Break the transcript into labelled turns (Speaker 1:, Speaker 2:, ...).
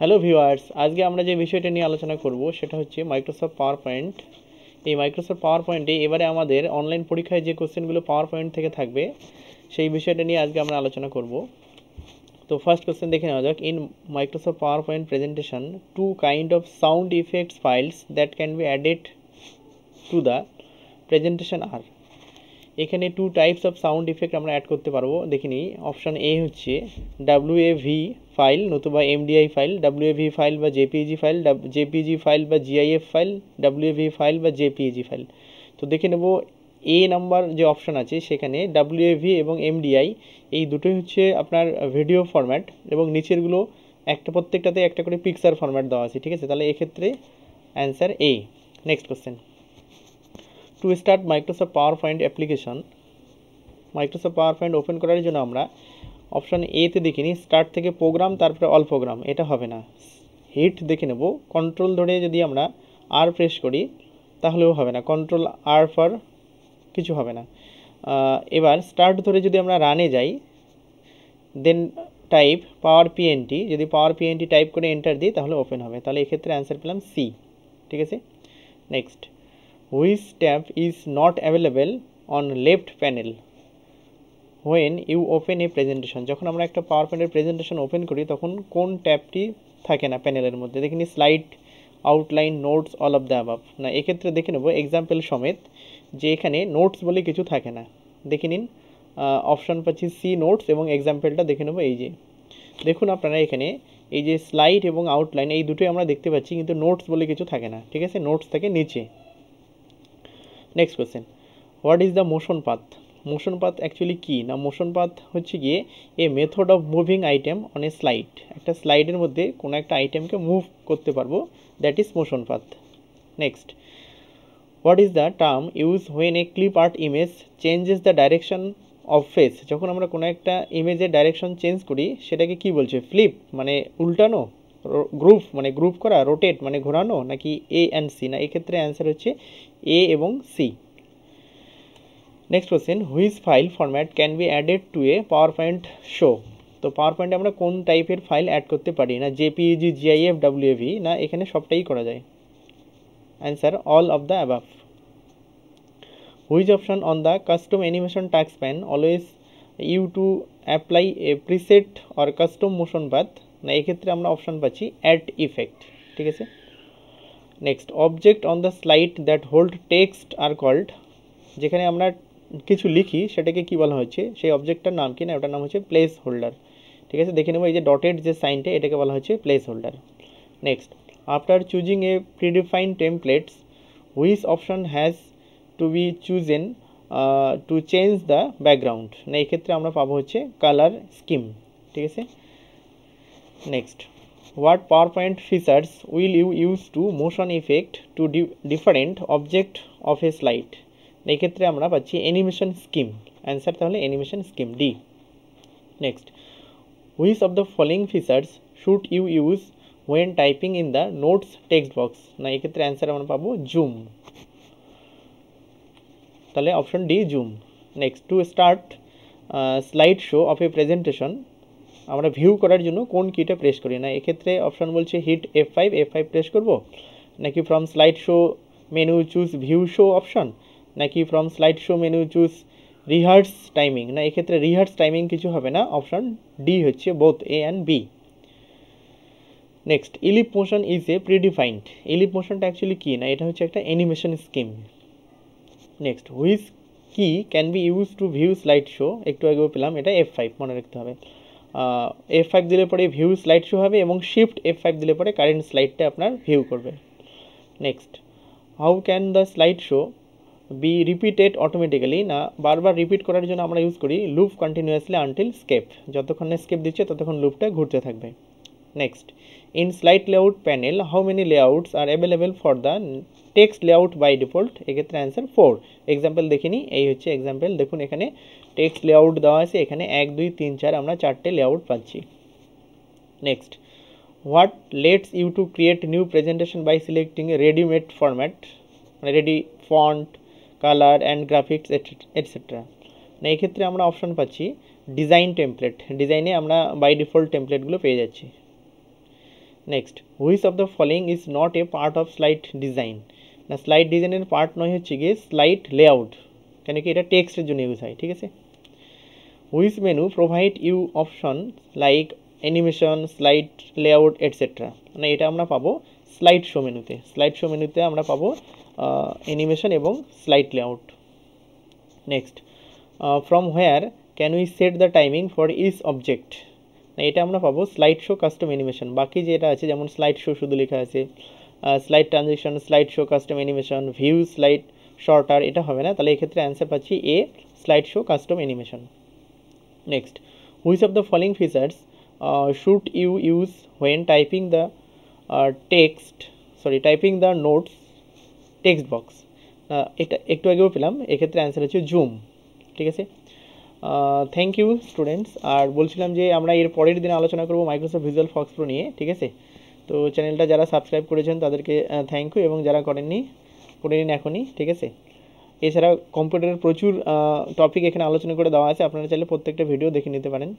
Speaker 1: Hello viewers, আজকে আমরা যে বিষয়টা নিয়ে আলোচনা করব সেটা হচ্ছে মাইক্রোসফট পাওয়ার পয়েন্ট এই মাইক্রোসফট পাওয়ার পয়েন্টে এবারে আমাদের অনলাইন পরীক্ষায় যে কোশ্চেনগুলো পাওয়ার পয়েন্ট থেকে থাকবে, সেই বিষয়টা নিয়ে আজকে আমরা আলোচনা করব। তো ফার্স্ট কোশ্চেন দেখে নেওয়া যাক। In Microsoft PowerPoint presentation two kind of sound effects files that can be added to the presentation আর এখানে two types of sound effect আমরা অ্যাড করতে পারব। দেখে নিই। অপশান এ হচ্ছে ডাব্লিউ এ ভি ফাইল নতুবা এমডিআই ফাইল ডাব্লিউ ফাইল বা JPG file JPG file বা GIF file W V file বা জেপিজি ফাইল তো দেখে নেব এ নাম্বার যে অপশান আছে, সেখানে ডাব্লিউ ভি এবং এমডিআই এই দুটোই হচ্ছে আপনার ভিডিও ফরম্যাট এবং নিচেরগুলো একটা প্রত্যেকটাতে একটা করে পিকচার ফরম্যাট দেওয়া আছে, ঠিক আছে? তাহলে এক্ষেত্রে answer A next question to start Microsoft PowerPoint application Microsoft PowerPoint open করার জন্য আমরা অপশান এতে দেখে নিই স্টার্ট থেকে প্রোগ্রাম তারপরে অল প্রোগ্রাম এটা হবে না। হিট দেখে নেব কন্ট্রোল ধরে যদি আমরা আর প্রেস করি, তাহলেও হবে না। কন্ট্রোল আর ফর কিছু হবে না। এবার স্টার্ট ধরে যদি আমরা রানে যাই দেন টাইপ পাওয়ার পিএনটি যদি পাওয়ার পিএনটি টাইপ করে এন্টার দিই, তাহলে ওপেন হবে। তাহলে এক্ষেত্রে অ্যান্সার পেলাম সি ঠিক আছে? Next which tab is not available on left panel when you open a presentation যখন আমরা একটা পাওয়ার পয়েন্টের প্রেজেন্টেশন ওপেন করি, তখন কোন ট্যাবটি থাকে না প্যানেলের মধ্যে? দেখিনি slide outline notes all of the above না, এক্ষেত্রে দেখে নেব এক্সাম্পল সমেত যে এখানে নোটস বলে কিছু থাকে না। দেখে নিন অপশান পাচ্ছি সি নোটস এবং এক্সাম্পলটা দেখে নেব এই যে। দেখুন আপনারা এখানে এই যে স্লাইড এবং আউটলাইন এই দুটোই আমরা দেখতে পাচ্ছি, কিন্তু নোটস বলে কিছু থাকে না। ঠিক আছে? নোটস থাকে নিচে। Next question what is the motion path motion path actually কী না মোশন পাথ হচ্ছে গিয়ে a method of moving item on a slide একটা স্লাইডের মধ্যে কোনো একটা আইটেমকে মুভ করতে পারব। That is motion path next what is the term use when a clip art image changes the direction of face যখন আমরা কোনো একটা ইমেজের ডাইরেকশন চেঞ্জ করি, সেটাকে কি বলছে? ফ্লিপ মানে উল্টানো? গ্রুপ মানে গ্রুপ করা রোটেট মানে ঘোরানো নাকি এ অ্যান্ড সি না, এক্ষেত্রে অ্যান্সার হচ্ছে এ এবং C next question which file format can be added to a PowerPoint show তো পাওয়ার পয়েন্টে আমরা কোন টাইপের ফাইল অ্যাড করতে পারি? না জেপিইজি জিআইএফ ডাব্লিউএভি না, এখানে সবটাই করা যায়? Answer all of the above which option on the custom animation tasks pane always you to apply a preset or custom motion path না এক্ষেত্রে আমরা অপশান পাচ্ছি অ্যাড ইফেক্ট ঠিক আছে? Next object on the slide that hold text are called যেখানে আমরা কিছু লিখি, সেটাকে কি বলা হচ্ছে? সেই অবজেক্টটার নাম কি না, ওটার নাম হচ্ছে প্লেস হোল্ডার ঠিক আছে? দেখে নেব এই যে ডটেড যে সাইনটা, এটাকে বলা হচ্ছে placeholder next after choosing a predefine templates which option has to be chosen to change the background না এক্ষেত্রে আমরা পাবো হচ্ছে কালার স্কিম ঠিক আছে? Next what PowerPoint features will you use to motion effect to di, different object of a slide? এই ক্ষেত্রে আমরা পাচ্ছি অ্যানিমেশন স্কিম অ্যান্সার তাহলে animation scheme D next which of the following features should you use when typing in the notes text box না এক্ষেত্রে answer আমরা পাবো zoom তাহলে option D zoom next to start slide show of a presentation আমরা view করার জন্য কোন কিটা প্রেস করি না। এক্ষেত্রে অপশান বলছে hit F five F five press করব। নাকি from slide show menu choose view show option নাকি from slide show menu choose rehearse timing না, এক্ষেত্রে রিহার্স টাইমিং কিছু হবে না। অপশান ডি হচ্ছে both A and B next ellipse motion is a predefined ellipse মোশনটা actually কী না? এটা হচ্ছে একটা animation scheme next which key can be use to view slide show একটু আগেও পেলাম, এটা এফ ফাইভ মনে রাখতে হবে। এফ ফাইভ দিলে পরে ভিউ স্লাইড শো হবে এবং শিফট এফ ফাইভ দিলে পরে কারেন্ট স্লাইডটা আপনার ভিউ করবে। Next how can the slide show be repeated automatically না, বারবার রিপিট করার জন্য আমরা ইউজ করি লুপ কন্টিনিউয়াসলি আনটিল স্কেপ যতক্ষণ স্কেপ দিচ্ছে, ততক্ষণ লুপটা ঘুরতে থাকবে। Next in slide layout panel how many layouts are available for the text layout by default এক্ষেত্রে অ্যান্সার ফোর এক্সাম্পল দেখিনি, এই হচ্ছে এক্সাম্পল দেখুন এখানে টেক্সট লেআউট দেওয়া আছে, এখানে এক, দুই, তিন, চার আমরা চারটে লেআউট পাচ্ছি। Next what lets you to create new presentation by selecting readymade format মানে ready font colour and graphics etcetera না এক্ষেত্রে আমরা অপশান পাচ্ছি ডিজাইন টেমপ্লেট ডিজাইনে আমরা বাই ডিফল্ট টেমপ্লেটগুলো পেয়ে যাচ্ছি। Next which of the following is not a part of slide design না স্লাইড ডিজাইনের পার্ট নয় হচ্ছে গিয়ে স্লাইড লেআউট কেন কি এটা টেক্সটের জন্য ইউজ হয়, ঠিক আছে? Which menu provide you option like animation slide layout etcetera মানে এটা আমরা পাবো স্লাইড শো মেনুতে। স্লাইড শো মেনুতে আমরা পাবো অ্যানিমেশন এবং slide layout next from where can we set the timing for each object না এটা আমরা পাবো স্লাইড শো কাস্টম অ্যানিমেশন বাকি যেটা আছে, যেমন স্লাইড শো শুধু লেখা আছে slide transaction slide show custom animation view slide sorter এটা হবে না। তাহলে এক্ষেত্রে অ্যান্সার পাচ্ছি A slide show custom animation next which of the following features should you use when typing the text sorry typing the notes text box এটা একটু আগেও পেলাম, এক্ষেত্রে অ্যান্সার হচ্ছে জুম ঠিক আছে? থ্যাংক ইউ স্টুডেন্টস আর বলছিলাম যে আমরা এর পরের দিনে আলোচনা করব মাইক্রোসফট ভিজুয়াল ফক্স প্রো নিয়ে, ঠিক আছে? তো চ্যানেলটা যারা সাবস্ক্রাইব করেছেন তাদেরকে থ্যাংক ইউ এবং যারা করেননি, করে নিন এখনই, ঠিক আছে? এছাড়া কম্পিউটারের প্রচুর টপিক এখানে আলোচনা করে দেওয়া আছে। আপনারা চাইলে প্রত্যেকটা ভিডিও দেখে নিতে পারেন।